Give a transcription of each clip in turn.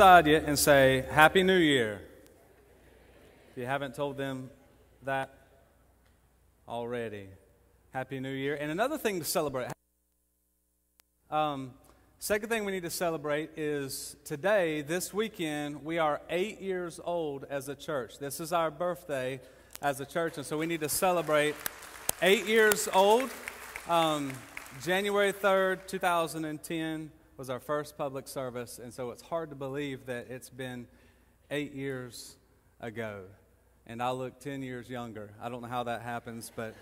and say, Happy New Year. If you haven't told them that already, Happy New Year. And another thing to celebrate. Um, second thing we need to celebrate is today, this weekend, we are eight years old as a church. This is our birthday as a church, and so we need to celebrate eight years old. Um, January 3rd, 2010 was our first public service, and so it's hard to believe that it's been eight years ago. And I look 10 years younger. I don't know how that happens, but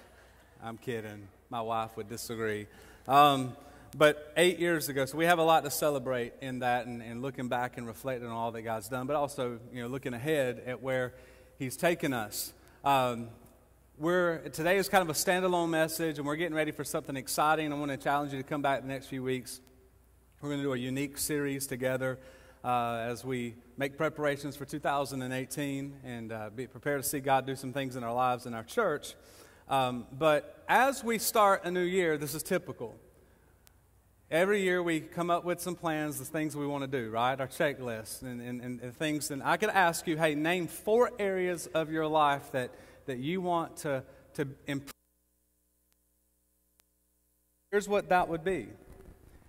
I'm kidding. My wife would disagree. Um, but eight years ago, so we have a lot to celebrate in that and, and looking back and reflecting on all that God's done, but also, you know, looking ahead at where He's taken us. Um, we're, today is kind of a standalone message, and we're getting ready for something exciting. I want to challenge you to come back the next few weeks we're going to do a unique series together uh, as we make preparations for 2018 and uh, be prepared to see God do some things in our lives in our church. Um, but as we start a new year, this is typical. Every year we come up with some plans, the things we want to do, right? Our checklist and, and, and things. And I could ask you, hey, name four areas of your life that, that you want to, to improve. Here's what that would be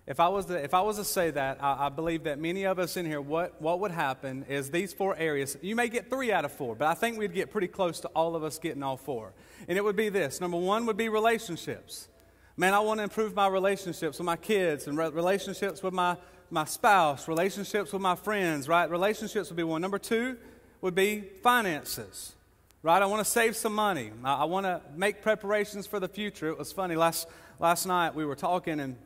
if I was to, if I was to say that, I, I, believe that many of us in here, what, what would happen is these four areas, you may get three out of four, but I think we'd get pretty close to all of us getting all four. And it would be this number one would be relationships. Man, I want to improve my relationships with my kids and re- relationships with my, my spouse, relationships with my friends, right? Relationships would be one. Number two would be finances, right? I want to save some money. I, want to make preparations for the future. It was funny. Last, last night we were talking and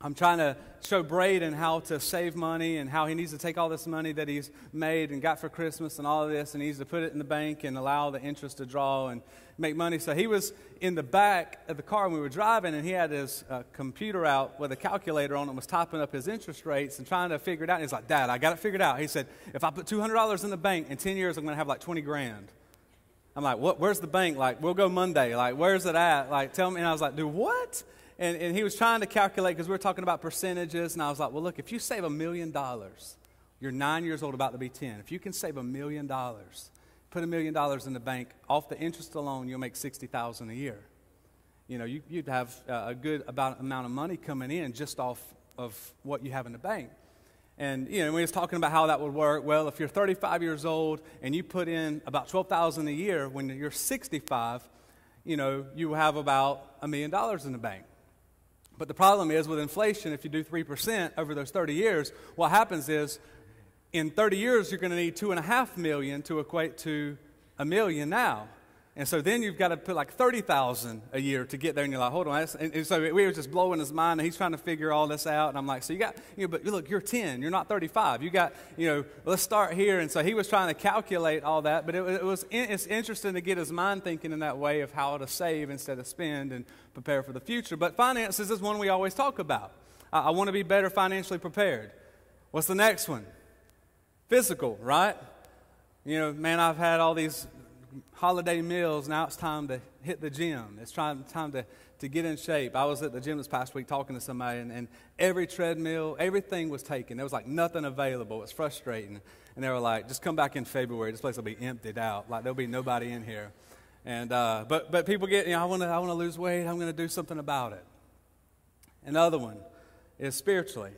I'm trying to show Braden how to save money and how he needs to take all this money that he's made and got for Christmas and all of this and he needs to put it in the bank and allow the interest to draw and make money. So he was in the back of the car when we were driving and he had his uh, computer out with a calculator on it and was typing up his interest rates and trying to figure it out. And he's like, Dad, I got it figured out. He said, if I put $200 in the bank in 10 years, I'm going to have like 20 grand. I'm like, what, where's the bank? Like, we'll go Monday. Like, where's it at? Like, tell me. And I was like, dude, what? And, and he was trying to calculate because we were talking about percentages. And I was like, well, look, if you save a million dollars, you're nine years old, about to be 10. If you can save a million dollars, put a million dollars in the bank, off the interest alone, you'll make 60000 a year. You know, you, would have uh, a good about amount of money coming in just off of what you have in the bank. And, you know, we was talking about how that would work. Well, if you're 35 years old and you put in about 12000 a year, when you're 65, you know, you have about a million dollars in the bank. But the problem is with inflation, if you do 3% over those 30 years, what happens is in 30 years, you're going to need two and a half million to equate to a million now. And so then you've got to put like 30,000 a year to get there. And you're like, hold on. And, and, so we were just blowing his mind and he's trying to figure all this out. And I'm like, so you got, you know, but look, you're 10, you're not 35. You got, you know, let's start here. And so he was trying to calculate all that. But it, it was, it's interesting to get his mind thinking in that way of how to save instead of spend and prepare for the future. But finances is one we always talk about. I, I want to be better financially prepared. What's the next one? Physical, right? You know, man, I've had all these holiday meals. Now it's time to hit the gym. It's time, time to, to get in shape. I was at the gym this past week talking to somebody, and, and every treadmill, everything was taken. There was like nothing available. It's frustrating. And they were like, just come back in February. This place will be emptied out. Like, there'll be nobody in here. And, uh, but, but people get, you know, I want to I wanna lose weight. I'm going to do something about it. Another one is spiritually.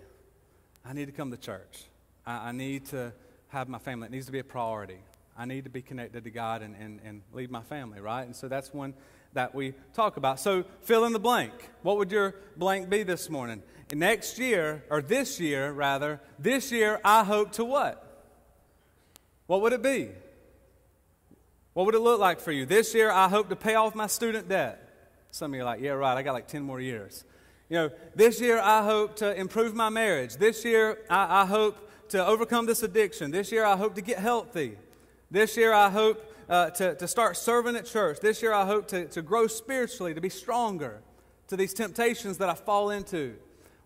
I need to come to church. I, I need to have my family. It needs to be a priority. I need to be connected to God and, and, and lead my family, right? And so that's one that we talk about. So fill in the blank. What would your blank be this morning? next year, or this year rather, this year I hope to what? What would it be? What would it look like for you? This year I hope to pay off my student debt. Some of you are like, yeah, right, I got like 10 more years. You know, this year I hope to improve my marriage. This year I, I hope to overcome this addiction. This year I hope to get healthy. This year, I hope uh, to, to start serving at church. This year, I hope to, to grow spiritually, to be stronger to these temptations that I fall into.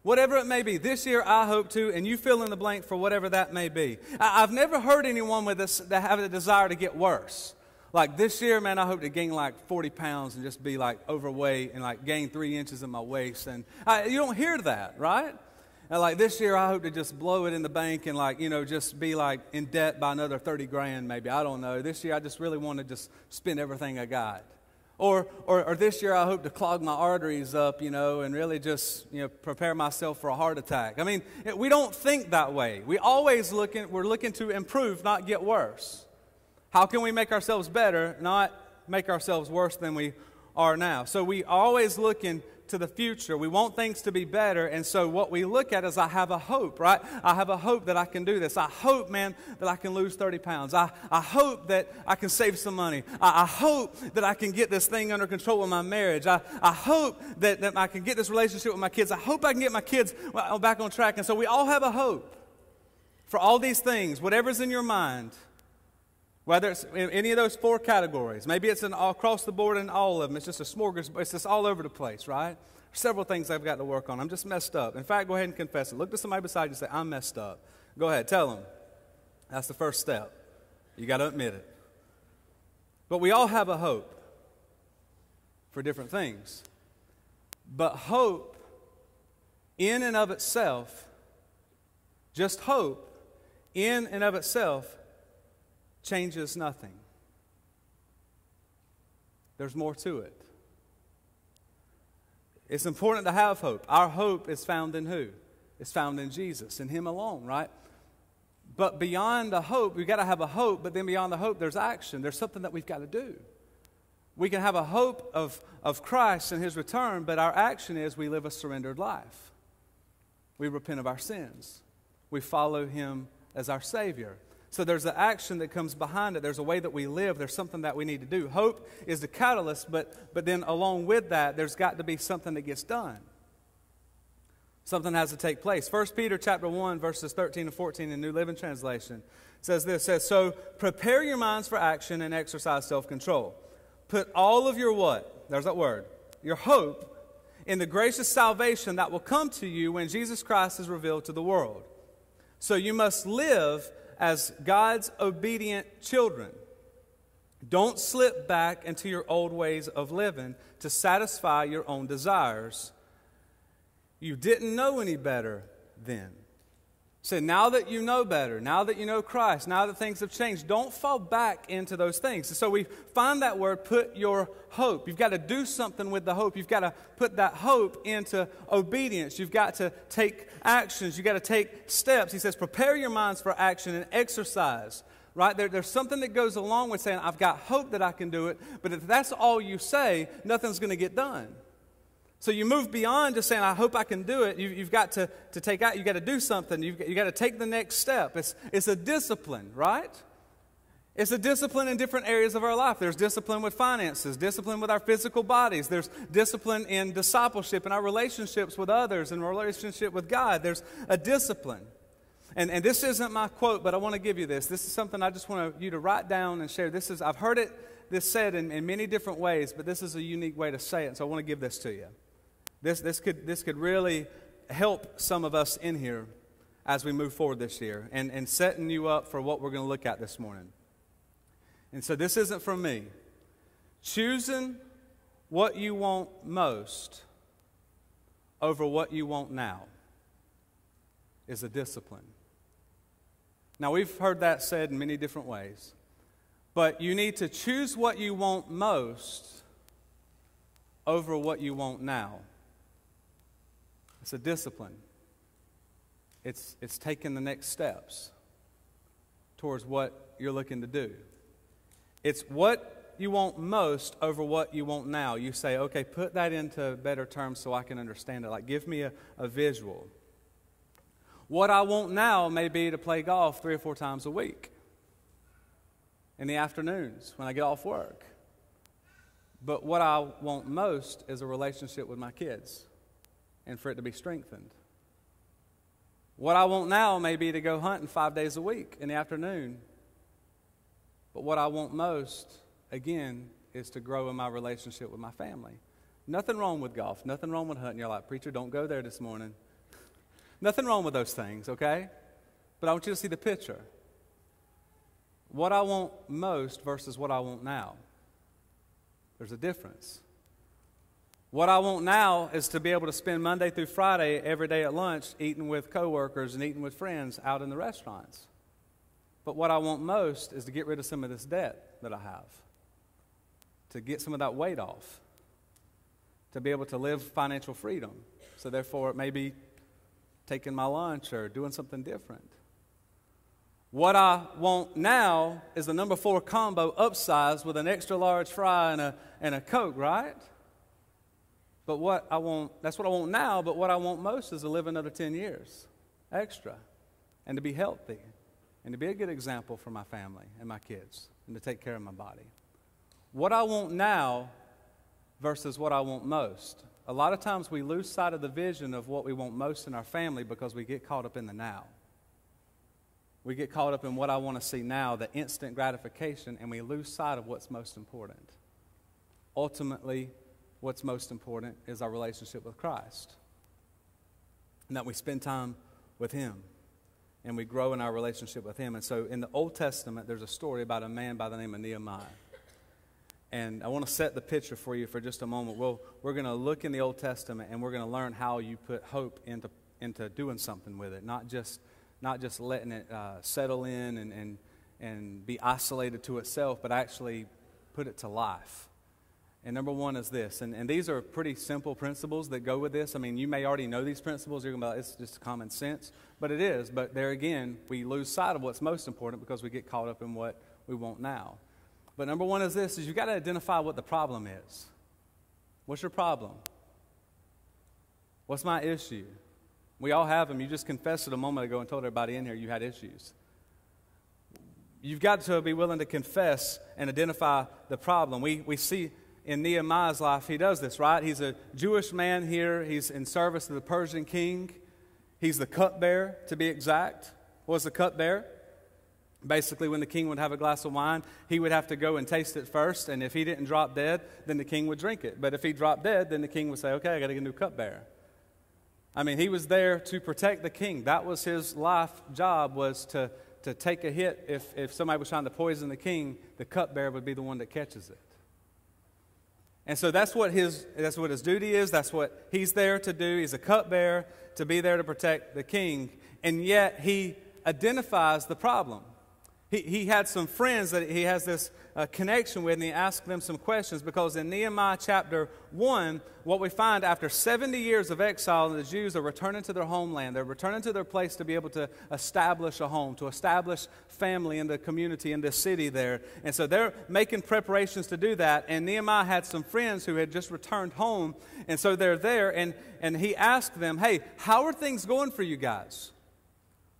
Whatever it may be, this year I hope to, and you fill in the blank for whatever that may be. I, have never heard anyone with this that have a desire to get worse. Like this year, man, I hope to gain like 40 pounds and just be like overweight and like gain three inches in my waist. And I, you don't hear that, right? And like this year, I hope to just blow it in the bank and like, you know, just be like in debt by another 30 grand maybe. I don't know. This year, I just really want to just spend everything I got. Or, or, or this year, I hope to clog my arteries up, you know, and really just, you know, prepare myself for a heart attack. I mean, we don't think that way. We always looking, we're looking to improve, not get worse. How can we make ourselves better, not make ourselves worse than we are now? So we always looking to the future. We want things to be better. And so what we look at is I have a hope, right? I have a hope that I can do this. I hope, man, that I can lose 30 pounds. I, I hope that I can save some money. I, I hope that I can get this thing under control with my marriage. I, I hope that, that I can get this relationship with my kids. I hope I can get my kids back on track. And so we all have a hope for all these things, whatever's in your mind. Whether it's in any of those four categories, maybe it's all across the board in all of them. It's just a smorgasbord. It's just all over the place, right? Several things I've got to work on. I'm just messed up. In fact, go ahead and confess it. Look to somebody beside you and say, I'm messed up. Go ahead, tell them. That's the first step. You got to admit it. But we all have a hope for different things. But hope, in and of itself, just hope, in and of itself, changes nothing. There's more to it. It's important to have hope. Our hope is found in who? It's found in Jesus, in Him alone, right? But beyond the hope, we've got to have a hope, but then beyond the hope, there's action. There's something that we've got to do. We can have a hope of, of Christ and His return, but our action is we live a surrendered life. We repent of our sins. We follow Him as our Savior. So there's an action that comes behind it. There's a way that we live. There's something that we need to do. Hope is the catalyst, but, but then along with that, there's got to be something that gets done. Something has to take place. 1 Peter chapter 1, verses 13 and 14 in New Living Translation says this says, So prepare your minds for action and exercise self-control. Put all of your what? There's that word. Your hope in the gracious salvation that will come to you when Jesus Christ is revealed to the world. So you must live as God's obedient children. Don't slip back into your old ways of living to satisfy your own desires. You didn't know any better then. So now that you know better, now that you know Christ, now that things have changed, don't fall back into those things. So we find that word, put your hope. You've got to do something with the hope. You've got to put that hope into obedience. You've got to take actions. You've got to take steps. He says, prepare your minds for action and exercise. Right? There, there's something that goes along with saying, I've got hope that I can do it, but if that's all you say, nothing's going to get done. So you move beyond just saying, I hope I can do it. You, have got to, to take out, you've got to do something. You've, you got to take the next step. It's, it's a discipline, right? It's a discipline in different areas of our life. There's discipline with finances, discipline with our physical bodies. There's discipline in discipleship and our relationships with others and relationship with God. There's a discipline. And, and this isn't my quote, but I want to give you this. This is something I just want you to write down and share. This is, I've heard it this said in, in many different ways, but this is a unique way to say it, so I want to give this to you. This, this, could, this could really help some of us in here as we move forward this year and, and setting you up for what we're going to look at this morning. And so this isn't from me. Choosing what you want most over what you want now is a discipline. Now, we've heard that said in many different ways, but you need to choose what you want most over what you want now. It's a discipline. It's, it's taking the next steps towards what you're looking to do. It's what you want most over what you want now. You say, okay, put that into better terms so I can understand it. Like, give me a, a visual. What I want now may be to play golf three or four times a week in the afternoons when I get off work. But what I want most is a relationship with my kids and for it to be strengthened. What I want now may be to go hunting five days a week in the afternoon. But what I want most, again, is to grow in my relationship with my family. Nothing wrong with golf, nothing wrong with hunting. You're like, Preacher, don't go there this morning. nothing wrong with those things, okay? But I want you to see the picture. What I want most versus what I want now. There's a difference. What I want now is to be able to spend Monday through Friday every day at lunch eating with coworkers and eating with friends out in the restaurants. But what I want most is to get rid of some of this debt that I have, to get some of that weight off, to be able to live financial freedom. So, therefore, it may be taking my lunch or doing something different. What I want now is the number four combo upsized with an extra large fry and a, and a Coke, right? But what I want, that's what I want now, but what I want most is to live another 10 years extra and to be healthy and to be a good example for my family and my kids and to take care of my body. What I want now versus what I want most. A lot of times we lose sight of the vision of what we want most in our family because we get caught up in the now. We get caught up in what I want to see now, the instant gratification, and we lose sight of what's most important. Ultimately, what's most important is our relationship with Christ. And that we spend time with Him and we grow in our relationship with Him. And so in the Old Testament, there's a story about a man by the name of Nehemiah. And I want to set the picture for you for just a moment. Well, we're going to look in the Old Testament and we're going to learn how you put hope into, into doing something with it, not just, not just letting it uh, settle in and, and, and be isolated to itself, but actually put it to life. And number one is this, and, and these are pretty simple principles that go with this. I mean, you may already know these principles. You're going to be like, it's just common sense, but it is. But there again, we lose sight of what's most important because we get caught up in what we want now. But number one is this is you've got to identify what the problem is. What's your problem? What's my issue? We all have them. You just confessed it a moment ago and told everybody in here you had issues. You've got to be willing to confess and identify the problem. We, we see in Nehemiah's life, he does this, right? He's a Jewish man here. He's in service to the Persian king. He's the cupbearer, to be exact. What's the cupbearer? Basically, when the king would have a glass of wine, he would have to go and taste it first, and if he didn't drop dead, then the king would drink it. But if he dropped dead, then the king would say, Okay, I got to get a new cupbearer. I mean, he was there to protect the king. That was his life job, was to, to take a hit. If, if somebody was trying to poison the king, the cupbearer would be the one that catches it. And so that's what his, that's what his duty is. That's what he's there to do. He's a cupbearer to be there to protect the king. And yet he identifies the problem he, he had some friends that he has this uh, connection with, and he asked them some questions because in Nehemiah chapter 1, what we find after 70 years of exile, the Jews are returning to their homeland. They're returning to their place to be able to establish a home, to establish family in the community, in the city there. And so they're making preparations to do that. And Nehemiah had some friends who had just returned home. And so they're there, and, and he asked them, Hey, how are things going for you guys?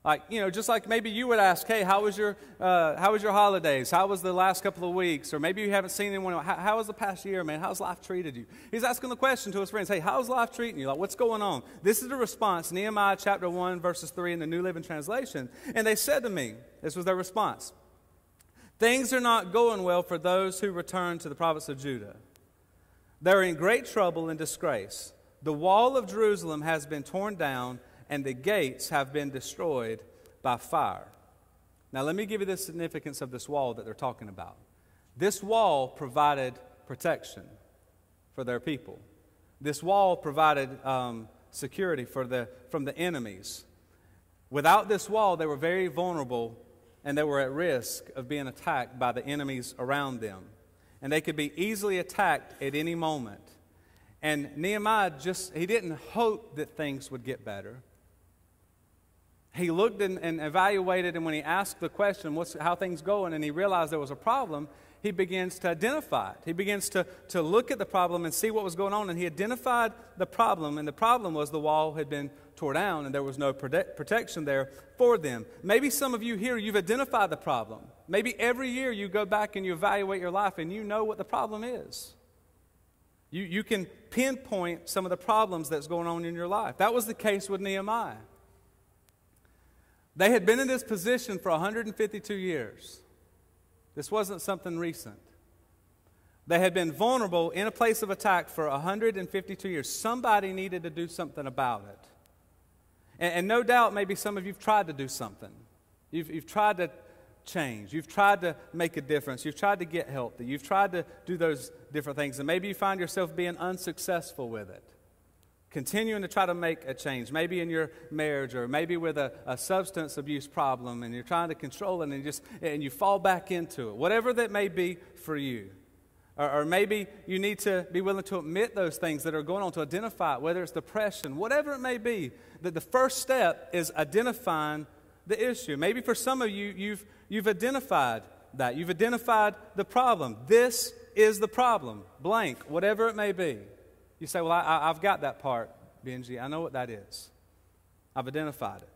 Like, you know, just like maybe you would ask, hey, how was your, uh, how was your holidays? How was the last couple of weeks? Or maybe you haven't seen anyone. How, how was the past year, man? How's life treated you? He's asking the question to his friends, hey, how's life treating you? Like, what's going on? This is the response, Nehemiah chapter 1, verses 3 in the New Living Translation. And they said to me, this was their response, things are not going well for those who return to the province of Judah. They're in great trouble and disgrace. The wall of Jerusalem has been torn down and the gates have been destroyed by fire. Now, let me give you the significance of this wall that they're talking about. This wall provided protection for their people, this wall provided um, security for the, from the enemies. Without this wall, they were very vulnerable and they were at risk of being attacked by the enemies around them. And they could be easily attacked at any moment. And Nehemiah just, he didn't hope that things would get better he looked and, and, evaluated, and when he asked the question, What's, how things going, and he realized there was a problem, he begins to identify it. He begins to, to look at the problem and see what was going on, and he identified the problem, and the problem was the wall had been tore down, and there was no prote- protection there for them. Maybe some of you here, you've identified the problem. Maybe every year you go back and you evaluate your life, and you know what the problem is. You, you can pinpoint some of the problems that's going on in your life. That was the case with Nehemiah. They had been in this position for 152 years. This wasn't something recent. They had been vulnerable in a place of attack for 152 years. Somebody needed to do something about it. And, and no doubt, maybe some of you have tried to do something. You've, you've tried to change. You've tried to make a difference. You've tried to get healthy. You've tried to do those different things. And maybe you find yourself being unsuccessful with it. Continuing to try to make a change, maybe in your marriage or maybe with a, a substance abuse problem, and you're trying to control it and just and you fall back into it. Whatever that may be for you. Or, or, maybe you need to be willing to admit those things that are going on, to identify it, whether it's depression, whatever it may be. That the first step is identifying the issue. Maybe for some of you, you've, you've identified that. You've identified the problem. This is the problem, blank, whatever it may be. You say, Well, I, have got that part, Benji. I know what that is. I've identified it.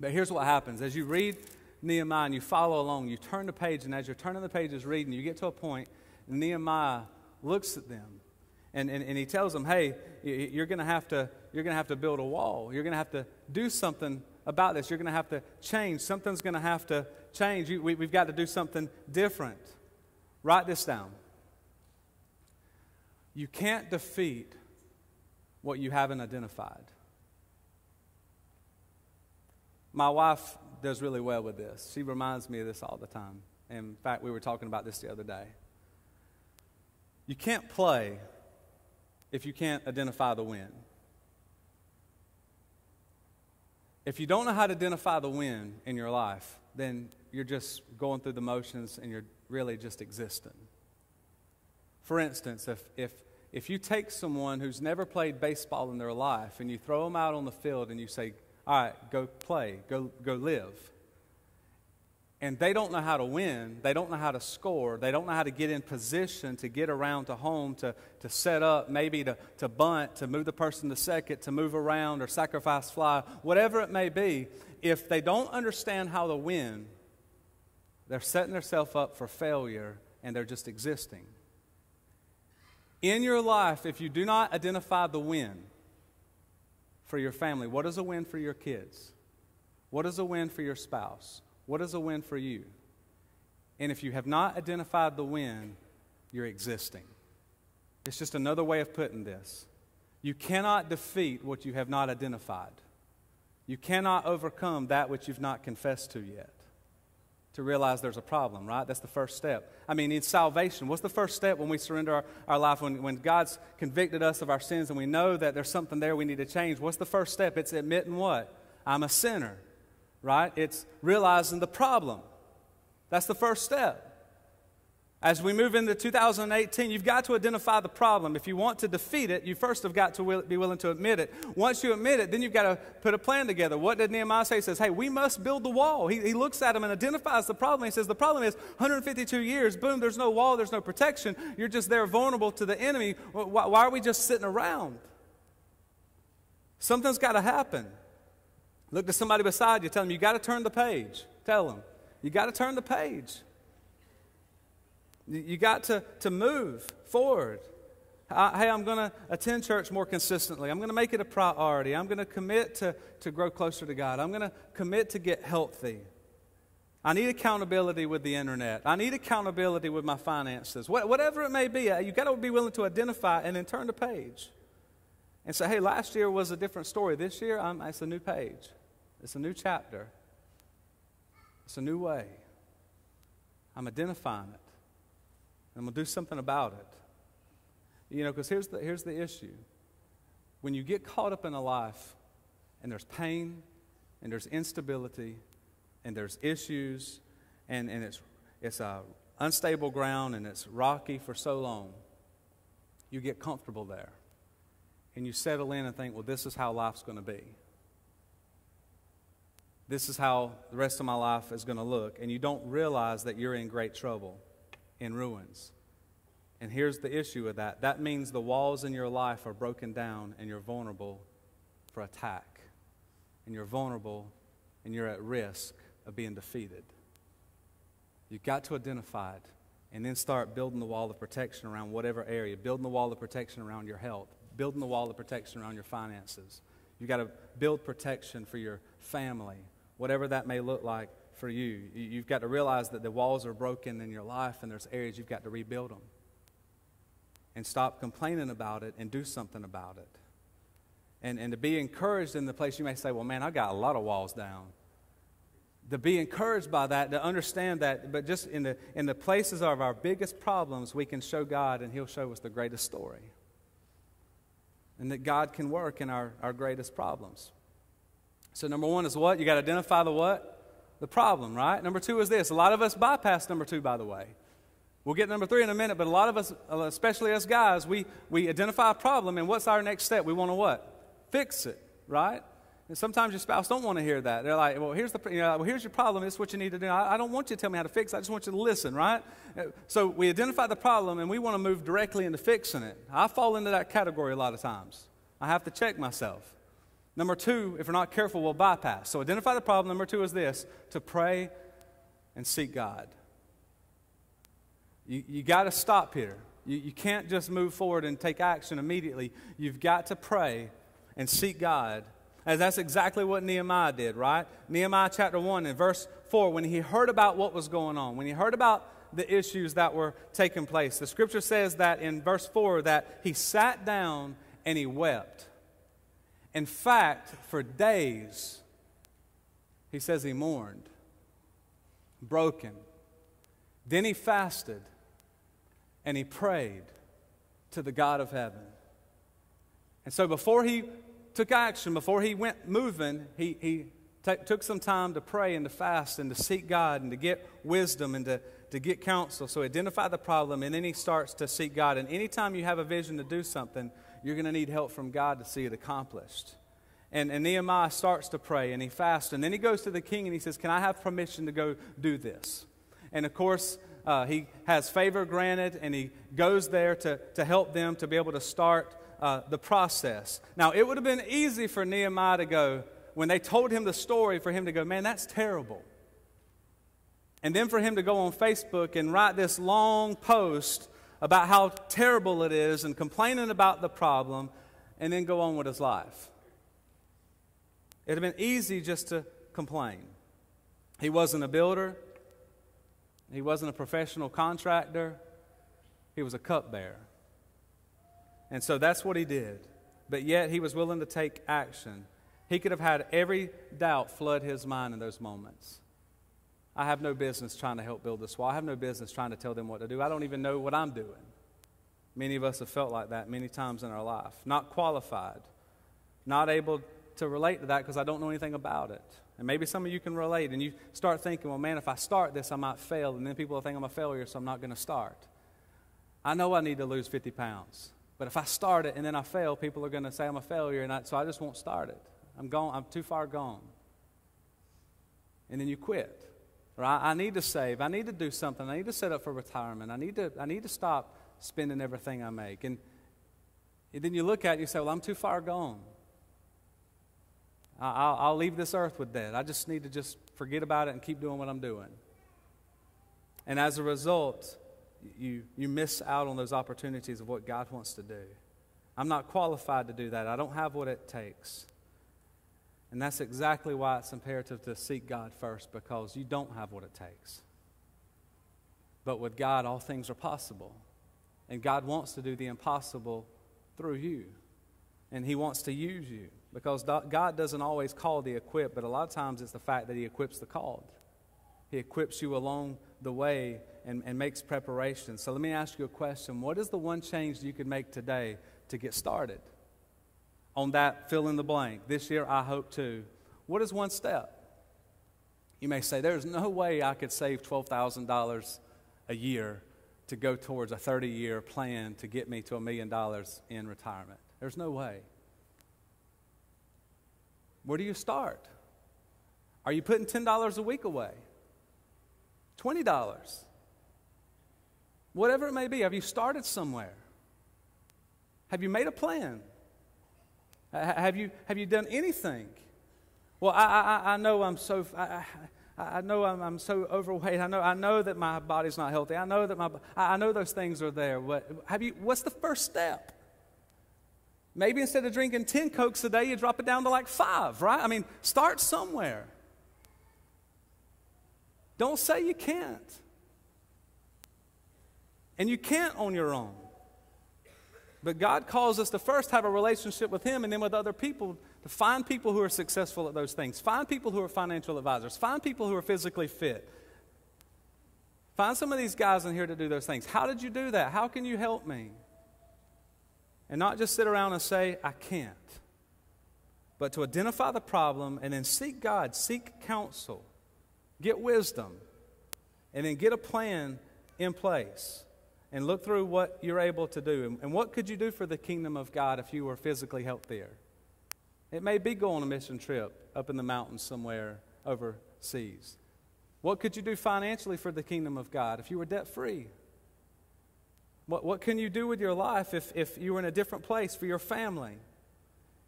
But here's what happens as you read Nehemiah and you follow along, you turn the page, and as you're turning the pages reading, you get to a point, Nehemiah looks at them and, and, and he tells them, Hey, you're going to have to you're going to have to build a wall. You're going to have to do something about this. You're going to have to change. Something's going to have to change. You, we, we've got to do something different. Write this down. You can't defeat what you haven't identified. My wife does really well with this. She reminds me of this all the time. In fact, we were talking about this the other day. You can't play if you can't identify the win. If you don't know how to identify the win in your life, then you're just going through the motions and you're really just existing. For instance, if, if, if you take someone who's never played baseball in their life and you throw them out on the field and you say, All right, go play, go, go live, and they don't know how to win, they don't know how to score, they don't know how to get in position to get around to home, to, to set up, maybe to, to bunt, to move the person to second, to move around or sacrifice fly, whatever it may be, if they don't understand how to win, they're setting themselves up for failure and they're just existing. In your life, if you do not identify the win for your family, what is a win for your kids? What is a win for your spouse? What is a win for you? And if you have not identified the win, you're existing. It's just another way of putting this. You cannot defeat what you have not identified. You cannot overcome that which you've not confessed to yet. To realize there's a problem, right? That's the first step. I mean, in salvation, what's the first step when we surrender our, our life? When, when God's convicted us of our sins and we know that there's something there we need to change, what's the first step? It's admitting what? I'm a sinner right? It's realizing the problem. That's the first step. As we move into 2018, you've got to identify the problem. If you want to defeat it, you first have got to be willing to admit it. Once you admit it, then you've got to put a plan together. What did Nehemiah say? He says, Hey, we must build the wall. He, he looks at him and identifies the problem. He says, The problem is 152 years, boom, there's no wall, there's no protection. You're just there vulnerable to the enemy. Why, why are we just sitting around? Something's got to happen. Look to somebody beside you, tell them, you got to turn the page. Tell them, you got to turn the page. You got to, to move forward. I, hey, I'm going to attend church more consistently. I'm going to make it a priority. I'm going to commit to, to grow closer to God. I'm going to commit to get healthy. I need accountability with the internet. I need accountability with my finances. whatever it may be, uh, you've got to be willing to identify and then turn the page and say, hey, last year was a different story. This year, I'm, it's a new page. It's a new chapter. It's a new way. I'm identifying it. I'm going to do something about it. You know, because here's the, here's the issue. When you get caught up in a life and there's pain and there's instability and there's issues and, and it's, it's a unstable ground and it's rocky for so long, you get comfortable there. And you settle in and think, well, this is how life's going to be this is how the rest of my life is going to look, and you don't realize that you're in great trouble, in ruins. And here's the issue with that that means the walls in your life are broken down, and you're vulnerable for attack. And you're vulnerable, and you're at risk of being defeated. You've got to identify it and then start building the wall of protection around whatever area, building the wall of protection around your health, building the wall of protection around your finances. You've got to build protection for your family, whatever that may look like for you. You've got to realize that the walls are broken in your life and there's areas you've got to rebuild them. And stop complaining about it and do something about it. And, and to be encouraged in the place you may say, well, man, I got a lot of walls down. to be encouraged by that, to understand that, but just in the, in the places of our biggest problems, we can show God and He'll show us the greatest story. And that God can work in our, our greatest problems. So, number one is what? You got to identify the what? The problem, right? Number two is this. A lot of us bypass number two, by the way. We'll get number three in a minute, but a lot of us, especially us guys, we, we identify a problem, and what's our next step? We want to what? Fix it, right? And sometimes your spouse don't want to hear that. They're like, well, here's, the, you know, well, here's your problem. This is what you need to do. I, I, don't want you to tell me how to fix it. I just want you to listen, right? Uh, so we identify the problem and we want to move directly into fixing it. I fall into that category a lot of times. I have to check myself. Number two, if we're not careful, we'll bypass. So identify the problem. Number two is this to pray and seek God. You, you got to stop here. You, you can't just move forward and take action immediately. You've got to pray and seek God and that's exactly what Nehemiah did, right? Nehemiah chapter 1 and verse 4, when he heard about what was going on, when he heard about the issues that were taking place, the scripture says that in verse 4 that he sat down and he wept. In fact, for days, he says he mourned, broken. Then he fasted and he prayed to the God of heaven. And so before he took action before he went moving. He, he t- took some time to pray and to fast and to seek God and to get wisdom and to, to get counsel. So identify the problem, and then he starts to seek God. And anytime you have a vision to do something, you're going to need help from God to see it accomplished. And, and Nehemiah starts to pray and he fasts. And then he goes to the king and he says, Can I have permission to go do this? And of course, uh, he has favor granted and he goes there to, to help them to be able to start uh, the process. Now, it would have been easy for Nehemiah to go, when they told him the story, for him to go, man, that's terrible. And then for him to go on Facebook and write this long post about how terrible it is and complaining about the problem, and then go on with his life. It have been easy just to complain. He wasn't a builder, he wasn't a professional contractor, he was a cupbearer. And so that's what he did. But yet he was willing to take action. He could have had every doubt flood his mind in those moments. I have no business trying to help build this wall. I have no business trying to tell them what to do. I don't even know what I'm doing. Many of us have felt like that many times in our life. Not qualified, not able to relate to that because I don't know anything about it. And maybe some of you can relate and you start thinking, well, man, if I start this, I might fail. And then people will think I'm a failure, so I'm not going to start. I know I need to lose 50 pounds. But if I start it and then I fail, people are going to say I'm a failure, and I, so I just won't start it. I'm gone. I'm too far gone. And then you quit. I, need to save. I need to do something. I need to set up for retirement. I need to. I need to stop spending everything I make. And, and then you look at it, and you say, "Well, I'm too far gone. I'll, I'll leave this earth with that. I just need to just forget about it and keep doing what I'm doing." And as a result, you, you miss out on those opportunities of what God wants to do. I'm not qualified to do that. I don't have what it takes. And that's exactly why it's imperative to seek God first, because you don't have what it takes. But with God, all things are possible. And God wants to do the impossible through you. And He wants to use you. Because God doesn't always call the equipped, but a lot of times it's the fact that He equips the called. He equips you along the way and, and makes preparations. So let me ask you a question. What is the one change you could make today to get started? On that, fill in the blank. This year, I hope to. What is one step? You may say, There's no way I could save $12,000 a year to go towards a 30 year plan to get me to a million dollars in retirement. There's no way. Where do you start? Are you putting $10 a week away? $20? Whatever it may be, have you started somewhere? Have you made a plan? Have you, have you done anything? Well, I, I, I know I'm so, I, I know I'm, I'm, so overweight. I know, I know that my body's not healthy. I know that my, I know those things are there. What, have you, what's the first step? Maybe instead of drinking 10 Cokes a day, you drop it down to like five, right? I mean, start somewhere. Don't say you can't. And you can't on your own. But God calls us to first have a relationship with Him and then with other people to Find people who are successful at those things. Find people who are financial advisors. Find people who are physically fit. Find some of these guys in here to do those things. How did you do that? How can you help me? And not just sit around and say, I can't, but to identify the problem and then seek God, seek counsel, get wisdom, and then get a plan in place and look through what you're able to do. And, what could you do for the kingdom of God if you were physically healthier? It may be go on a mission trip up in the mountains somewhere overseas. What could you do financially for the kingdom of God if you were debt free? What, what can you do with your life if, if you were in a different place for your family?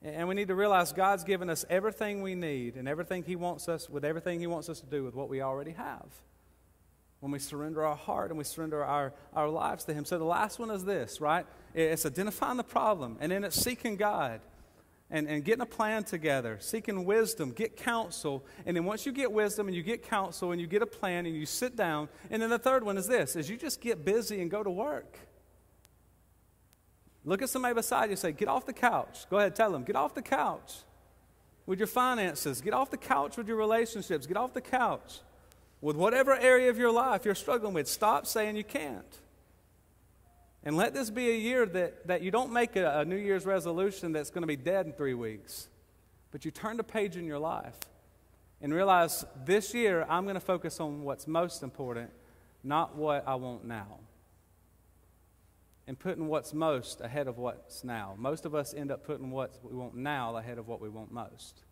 And we need to realize God's given us everything we need and everything He wants us, with everything He wants us to do with what we already have when we surrender our heart and we surrender our, our lives to Him. So the last one is this, right? It's identifying the problem, and then it's seeking God and, and getting a plan together, seeking wisdom, get counsel. And then once you get wisdom and you get counsel and you get a plan and you sit down, and then the third one is this, is you just get busy and go to work. Look at somebody beside you and say, get off the couch. Go ahead, tell them, get off the couch with your finances. Get off the couch with your relationships. Get off the couch with whatever area of your life you're struggling with, stop saying you can't. And let this be a year that, that you don't make a, a New Year's resolution that's going to be dead in three weeks, but you turn the page in your life and realize this year I'm going to focus on what's most important, not what I want now. And putting what's most ahead of what's now. Most of us end up putting what we want now ahead of what we want most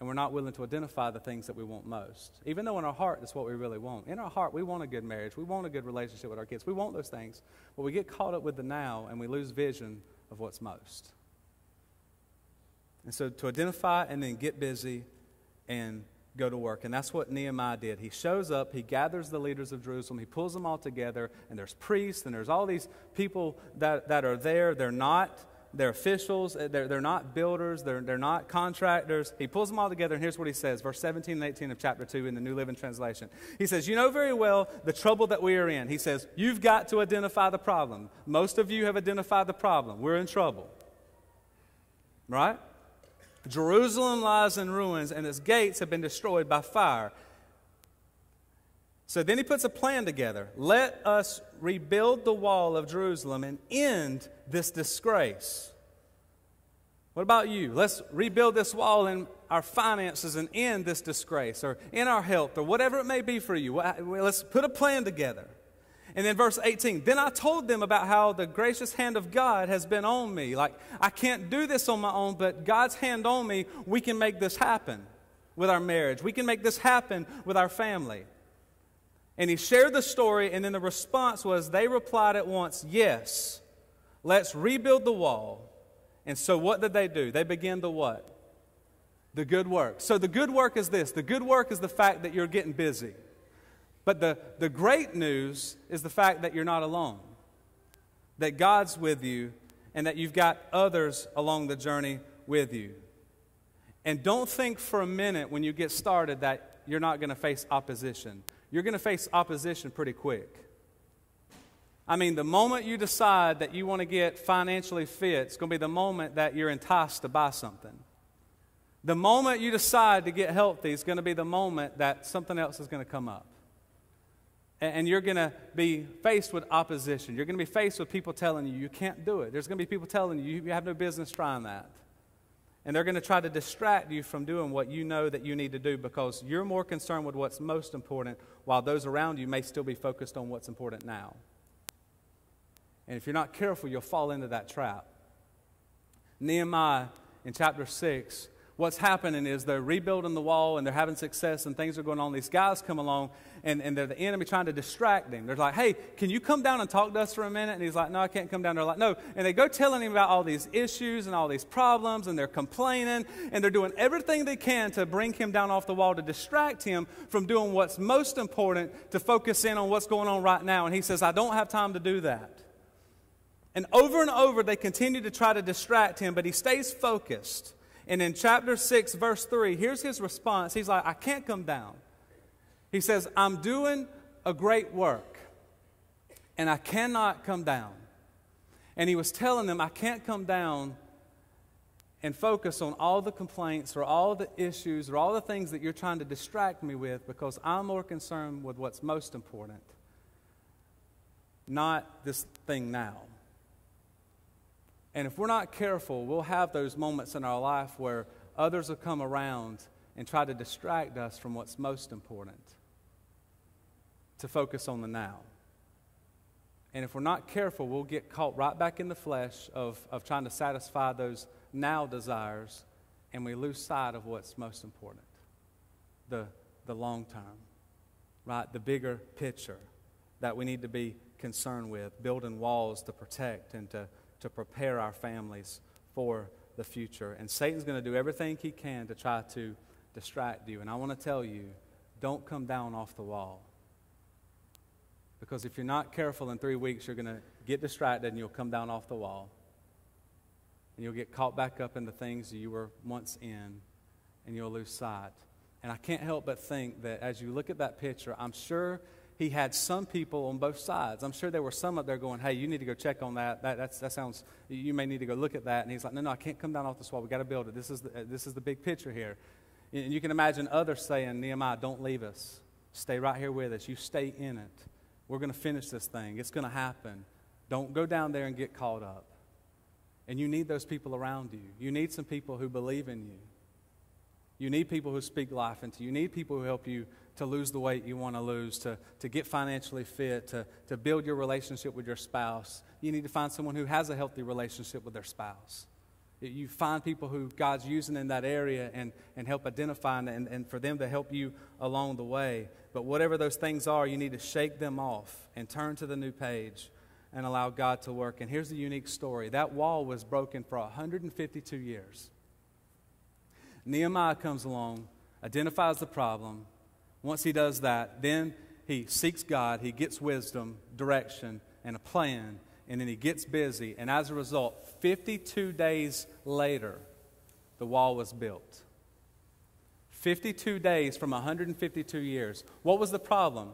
and we're not willing to identify the things that we want most. Even though in our heart that's what we really want. In our heart, we want a good marriage. We want a good relationship with our kids. We want those things. But we get caught up with the now and we lose vision of what's most. And so to identify and then get busy and go to work. And that's what Nehemiah did. He shows up, he gathers the leaders of Jerusalem, he pulls them all together, and there's priests and there's all these people that, that are there. They're not they're officials. Uh, they're, they're not builders. They're, they're not contractors. He pulls them all together, and here's what he says verse 17 and 18 of chapter 2 in the New Living Translation. He says, You know very well the trouble that we are in. He says, You've got to identify the problem. Most of you have identified the problem. We're in trouble. Right? Jerusalem lies in ruins, and its gates have been destroyed by fire. So then he puts a plan together. Let us rebuild the wall of Jerusalem and end this disgrace. What about you? Let's rebuild this wall in our finances and end this disgrace, or in our health, or whatever it may be for you. Let's put a plan together. And then verse 18, then I told them about how the gracious hand of God has been on me. Like, I can't do this on my own, but God's hand on me, we can make this happen with our marriage. We can make this happen with our family. And he shared the story, and then the response was they replied at once, Yes, let's rebuild the wall. And so what did they do? They began the what? The good work. So the good work is this the good work is the fact that you're getting busy. But the, the great news is the fact that you're not alone, that God's with you, and that you've got others along the journey with you. And don't think for a minute when you get started that you're not going to face opposition you're going to face opposition pretty quick. I mean, the moment you decide that you want to get financially fit, it's going to be the moment that you're enticed to buy something. The moment you decide to get healthy is going to be the moment that something else is going to come up. And you're going to be faced with opposition. You're going to be faced with people telling you you can't do it. There's going to be people telling you you have no business trying that. And they're going to try to distract you from doing what you know that you need to do because you're more concerned with what's most important, while those around you may still be focused on what's important now. And if you're not careful, you'll fall into that trap. Nehemiah in chapter 6 what's happening is they're rebuilding the wall and they're having success and things are going on. These guys come along and, and they're the enemy trying to distract him. They're like, hey, can you come down and talk to us for a minute? And he's like, no, I can't come down. They're like, no. And they go telling him about all these issues and all these problems and they're complaining and they're doing everything they can to bring him down off the wall to distract him from doing what's most important to focus in on what's going on right now. And he says, I don't have time to do that. And over and over, they continue to try to distract him, but he stays focused. And in chapter 6, verse 3, here's his response. He's like, I can't come down. He says, I'm doing a great work, and I cannot come down. And he was telling them, I can't come down and focus on all the complaints or all the issues or all the things that you're trying to distract me with because I'm more concerned with what's most important, not this thing now. And if we're not careful, we'll have those moments in our life where others will come around and try to distract us from what's most important to focus on the now. And if we're not careful, we'll get caught right back in the flesh of, of trying to satisfy those now desires, and we lose sight of what's most important the, the long term, right? The bigger picture that we need to be concerned with, building walls to protect and to, to prepare our families for the future. And Satan's going to do everything he can to try to distract you. And I want to tell you don't come down off the wall. Because if you're not careful in three weeks, you're going to get distracted and you'll come down off the wall and you'll get caught back up in the things you were once in, and you'll lose sight. And I can't help but think that as you look at that picture, I'm sure he had some people on both sides. I'm sure there were some up there going, hey, you need to go check on that. That, that sounds, you may need to go look at that. And he's like, no, no, I can't come down off this wall. We've got to build it. This is, the, this is the big picture here. And you can imagine others saying, Nehemiah, don't leave us. Stay right here with us. You stay in it. We're going to finish this thing. It's going to happen. Don't go down there and get caught up. And you need those people around you. You need some people who believe in you. You need people who speak life into you. You need people who help you to lose the weight you want to lose, to, to get financially fit, to, to build your relationship with your spouse. You need to find someone who has a healthy relationship with their spouse. You find people who God's using in that area and, and help identify and, and for them to help you along the way. But whatever those things are, you need to shake them off and turn to the new page and allow God to work. And here's the unique story that wall was broken for 152 years. Nehemiah comes along, identifies the problem. Once he does that, then he seeks God, he gets wisdom, direction, and a plan, and then he gets busy. And as a result, 52 days later, the wall was built. 52 days from 152 years. What was the problem?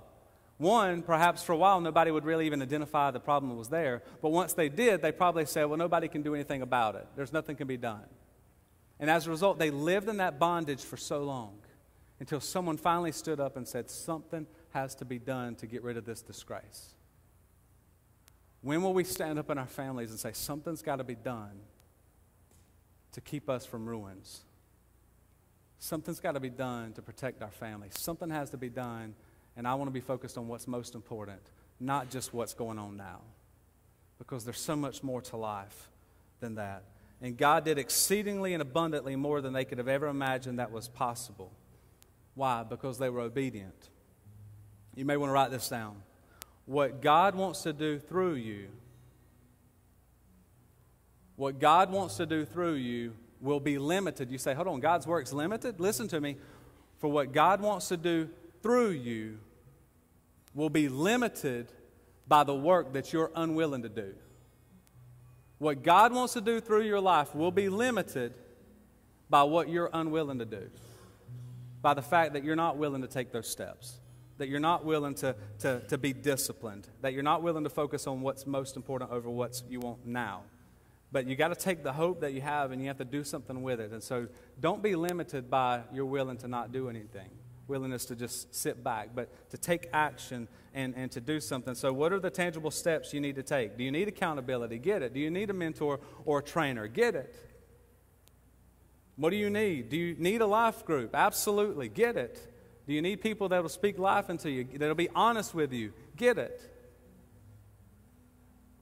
One, perhaps for a while, nobody would really even identify the problem was there. But once they did, they probably said, well, nobody can do anything about it. There's nothing can be done. And as a result, they lived in that bondage for so long until someone finally stood up and said, something has to be done to get rid of this disgrace. When will we stand up in our families and say, something's got to be done to keep us from ruins? Something's got to be done to protect our families. Something has to be done and I want to be focused on what's most important, not just what's going on now. Because there's so much more to life than that. And God did exceedingly and abundantly more than they could have ever imagined that was possible. Why? Because they were obedient. You may want to write this down. What God wants to do through you, what God wants to do through you will be limited. You say, hold on, God's work's limited? Listen to me. For what God wants to do through you will be limited by the work that you're unwilling to do. What God wants to do through your life will be limited by what you're unwilling to do, by the fact that you're not willing to take those steps, that you're not willing to, to, to be disciplined, that you're not willing to focus on what's most important over what you want now. But you got to take the hope that you have and you have to do something with it. And so don't be limited by your willing to not do anything willingness to just sit back, but to take action and, and to do something. So, what are the tangible steps you need to take? Do you need accountability? Get it. Do you need a mentor or a trainer? Get it. What do you need? Do you need a life group? Absolutely. Get it. Do you need people that will speak life into you, that will be honest with you? Get it.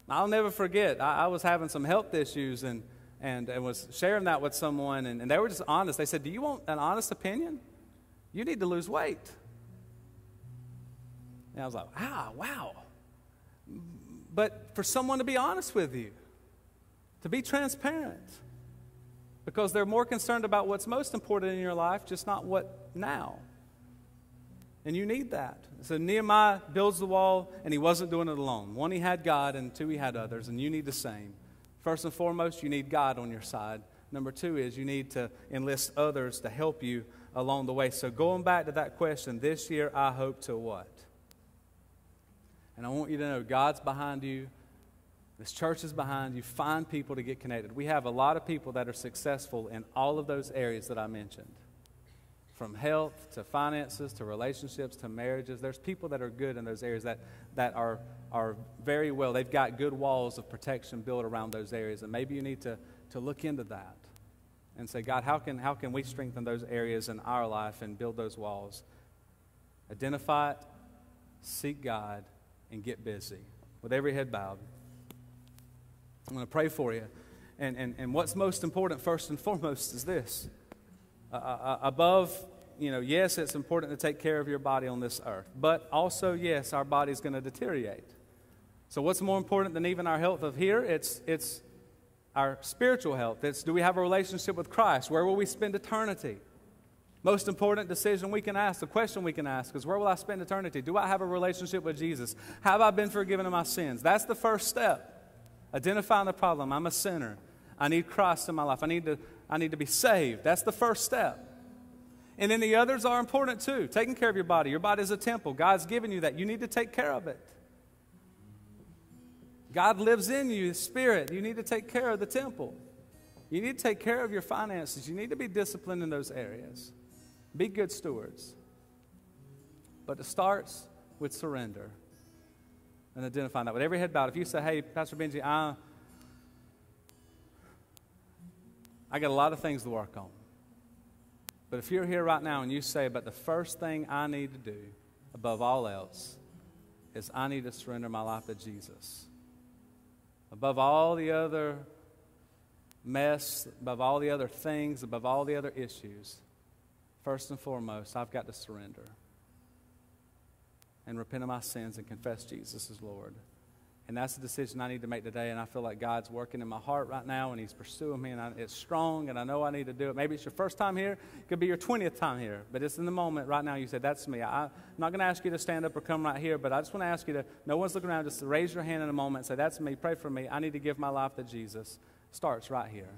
I'll never forget, I, I was having some health issues and, and, and was sharing that with someone, and, and they were just honest. They said, Do you want an honest opinion? You need to lose weight. And I was like, ah, wow. But for someone to be honest with you, to be transparent, because they're more concerned about what's most important in your life, just not what now. And you need that. So Nehemiah builds the wall, and he wasn't doing it alone. One, he had God, and two, he had others, and you need the same. First and foremost, you need God on your side. Number two is you need to enlist others to help you along the way. So, going back to that question, this year I hope to what? And I want you to know God's behind you. This church is behind you. Find people to get connected. We have a lot of people that are successful in all of those areas that I mentioned from health to finances to relationships to marriages. There's people that are good in those areas that, that are, are very well. They've got good walls of protection built around those areas. And maybe you need to, to look into that and say, God, how can, how can we strengthen those areas in our life and build those walls? Identify it, seek God, and get busy. With every head bowed, I'm going to pray for you. And, and, and what's most important, first and foremost, is this uh, uh, above, you know, yes, it's important to take care of your body on this earth, but also, yes, our body's going to deteriorate. So, what's more important than even our health of here? It's, it's our spiritual health. It's do we have a relationship with Christ? Where will we spend eternity? Most important decision we can ask, the question we can ask is where will I spend eternity? Do I have a relationship with Jesus? Have I been forgiven of my sins? That's the first step. Identifying the problem. I'm a sinner. I need Christ in my life. I need to I need to be saved. That's the first step. And then the others are important too. Taking care of your body. Your body is a temple. God's given you that. You need to take care of it. God lives in you, Spirit. You need to take care of the temple. You need to take care of your finances. You need to be disciplined in those areas. Be good stewards. But it starts with surrender and identifying that. With every head bowed, if you say, hey, Pastor Benji, I, I got a lot of things to work on. But if you're here right now and you say, but the first thing I need to do above all else is I need to surrender my life to Jesus. Above all the other mess, above all the other things, above all the other issues, first and foremost, I've got to surrender and repent of my sins and confess Jesus as Lord. And that's the decision I need to make today. And I feel like God's working in my heart right now and He's pursuing me. And I, it's strong and I know I need to do it. Maybe it's your first time here. It could be your 20th time here. But it's in the moment right now you say, That's me. I, am not going to ask you to stand up or come right here. But I just want to ask you to, no one's looking around, just raise your hand in a moment say, That's me. Pray for me. I need to give my life to Jesus. Starts right here.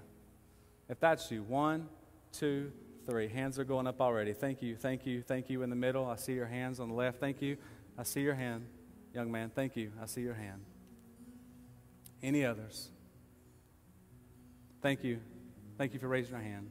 If that's you, one, two, three. Hands are going up already. Thank you. Thank you. Thank you in the middle. I see your hands on the left. Thank you. I see your hand. Young man, thank you. I see your hand. Any others? Thank you. Thank you for raising your hand.